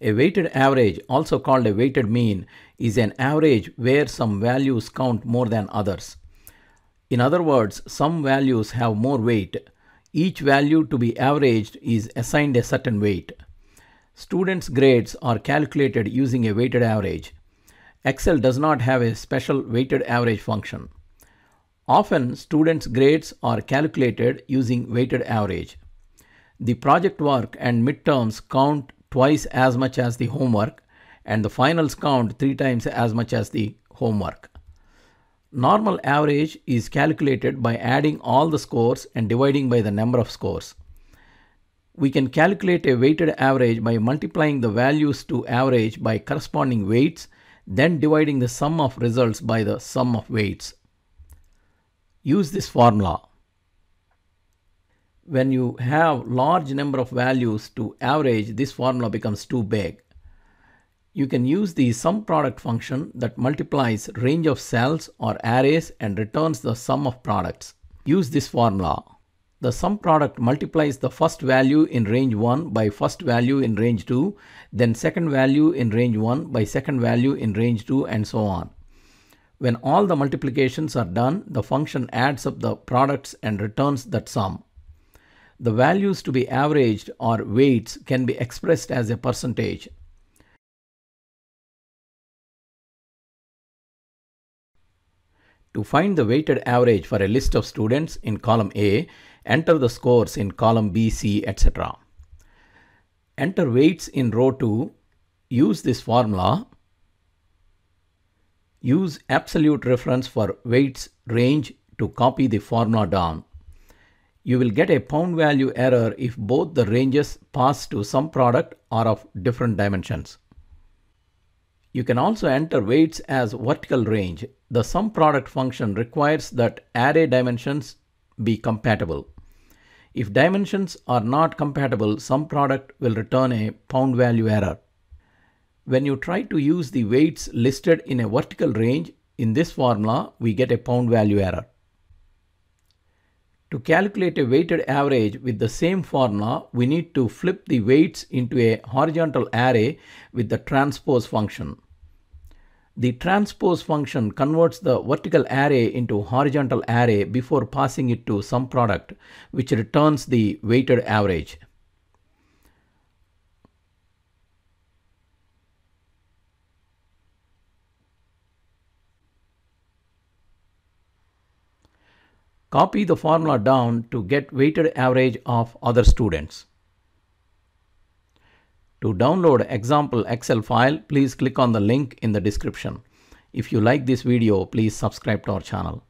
A weighted average, also called a weighted mean, is an average where some values count more than others. In other words, some values have more weight. Each value to be averaged is assigned a certain weight. Students' grades are calculated using a weighted average. Excel does not have a special weighted average function. Often, students' grades are calculated using weighted average. The project work and midterms count twice as much as the homework, and the finals count three times as much as the homework. Normal average is calculated by adding all the scores and dividing by the number of scores. We can calculate a weighted average by multiplying the values to average by corresponding weights, then dividing the sum of results by the sum of weights. Use this formula. When you have large number of values to average, this formula becomes too big. You can use the SUMPRODUCT function that multiplies range of cells or arrays and returns the sum of products. Use this formula. The SUMPRODUCT multiplies the first value in range 1 by first value in range 2, then second value in range 1 by second value in range 2 and so on. When all the multiplications are done, the function adds up the products and returns that sum. The values to be averaged or weights can be expressed as a percentage. To find the weighted average for a list of students in column A, enter the scores in column B, C, etc. Enter weights in row 2, use this formula, use absolute reference for weights range to copy the formula down you will get a pound value error if both the ranges pass to SUMPRODUCT are of different dimensions. You can also enter weights as vertical range. The SUMPRODUCT function requires that array dimensions be compatible. If dimensions are not compatible, SUMPRODUCT will return a pound value error. When you try to use the weights listed in a vertical range in this formula, we get a pound value error. To calculate a weighted average with the same formula, we need to flip the weights into a horizontal array with the transpose function. The transpose function converts the vertical array into horizontal array before passing it to SUMPRODUCT, which returns the weighted average. Copy the formula down to get weighted average of other students. To download example Excel file, please click on the link in the description. If you like this video, please subscribe to our channel.